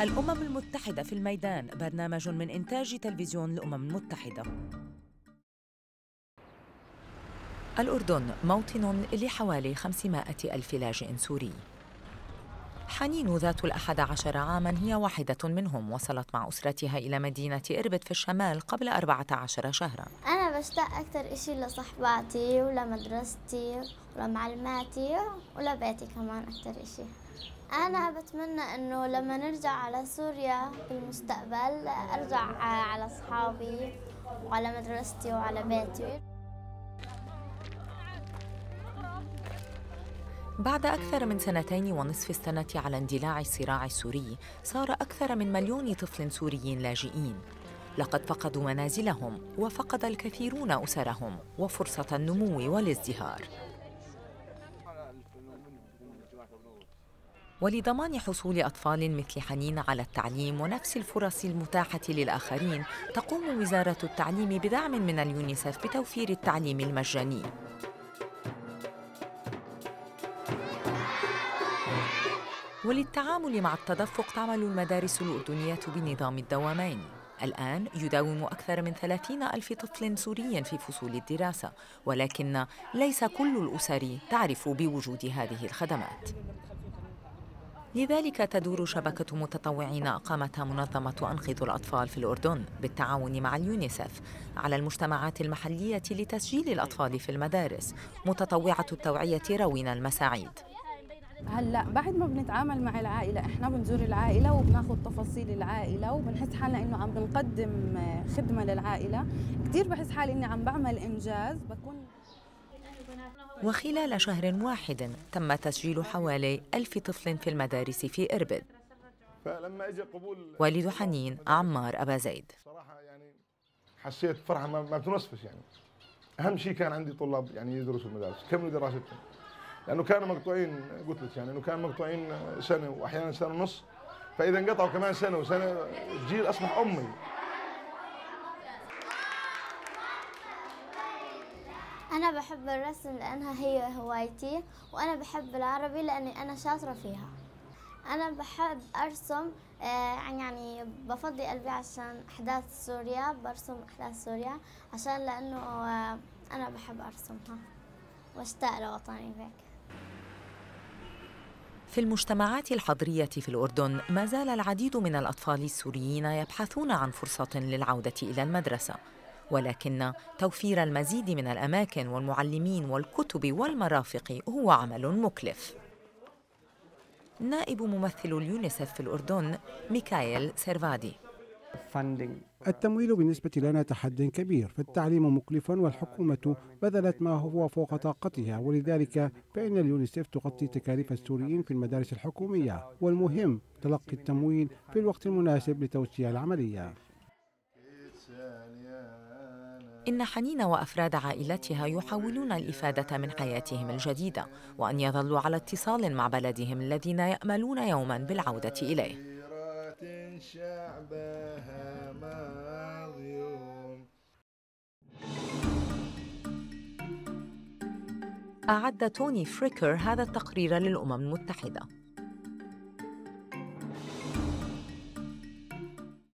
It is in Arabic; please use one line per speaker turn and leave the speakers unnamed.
الأمم المتحدة في الميدان برنامج من إنتاج تلفزيون الأمم المتحدة. الأردن موطن لحوالي 500 ألف لاجئ سوري. حنين ذات الأحد عشر عاماً هي واحدة منهم وصلت مع أسرتها إلى مدينة إربد في الشمال قبل أربعة عشر شهراً.
أنا بشتاق أكثر إشي لصحباتي ولمدرستي ولمعلماتي ولبيتي كمان أكثر إشي. أنا بتمنى إنه لما نرجع على سوريا في المستقبل أرجع على أصحابي وعلى مدرستي وعلى بيتي.
بعد أكثر من سنتين ونصف السنة على اندلاع الصراع السوري صار أكثر من مليون طفل سوري لاجئين. لقد فقدوا منازلهم وفقد الكثيرون أسرهم وفرصة النمو والازدهار. ولضمان حصول أطفال مثل حنين على التعليم ونفس الفرص المتاحة للآخرين تقوم وزارة التعليم بدعم من اليونيسف بتوفير التعليم المجاني. وللتعامل مع التدفق تعمل المدارس الأردنية بنظام الدوامين. الآن يداوم أكثر من ثلاثين ألف طفل سوري في فصول الدراسة ولكن ليس كل الأسر تعرف بوجود هذه الخدمات. لذلك تدور شبكة متطوعين أقامتها منظمة أنقذ الأطفال في الأردن بالتعاون مع اليونيسف على المجتمعات المحلية لتسجيل الأطفال في المدارس متطوعة التوعية روينا المساعيد.
هلأ بعد ما بنتعامل مع العائلة إحنا بنزور العائلة وبناخذ تفاصيل العائلة وبنحس حالنا إنه عم بنقدم خدمة للعائلة. كثير بحس حالي إني عم بعمل إنجاز بكون
وخلال شهر واحد تم تسجيل حوالي ألف طفل في المدارس في إربد.
فلما اجى قبول
والد حنين عمار أبا زيد.
صراحة يعني حسيت فرحة ما, ما بتنصفش يعني. أهم شيء كان عندي طلاب يعني يدرسوا المدارس كملوا دراستهم. لأنه كانوا مقطوعين قلت لك يعني إنه كانوا مقطوعين سنة وأحيانا سنة ونص. فإذا انقطعوا كمان سنة وسنة الجيل أصبح أمي.
أنا بحب الرسم لأنها هي هوايتي وأنا بحب العربي لأني أنا شاطرة فيها. أنا بحب أرسم آه، يعني بفضي قلبي عشان أحداث سوريا برسم أحداث سوريا عشان لأنه آه، أنا بحب أرسمها. وأشتاق لوطني هيك.
في المجتمعات الحضرية في الأردن ما زال العديد من الأطفال السوريين يبحثون عن فرصة للعودة إلى المدرسة. ولكن توفير المزيد من الأماكن والمعلمين والكتب والمرافق هو عمل مكلف. نائب ممثل اليونيسف في الأردن ميكايل سيرفادي.
التمويل بالنسبة لنا تحد كبير فالتعليم مكلف والحكومة بذلت ما هو فوق طاقتها ولذلك فإن اليونيسف تغطي تكاليف السوريين في المدارس الحكومية. والمهم تلقي التمويل في الوقت المناسب لتوسيع العملية.
إن حنين وأفراد عائلتها يحاولون الإفادة من حياتهم الجديدة وأن يظلوا على اتصال مع بلدهم الذين يأملون يوما بالعودة إليه. أعد توني فريكر هذا التقرير للأمم المتحدة.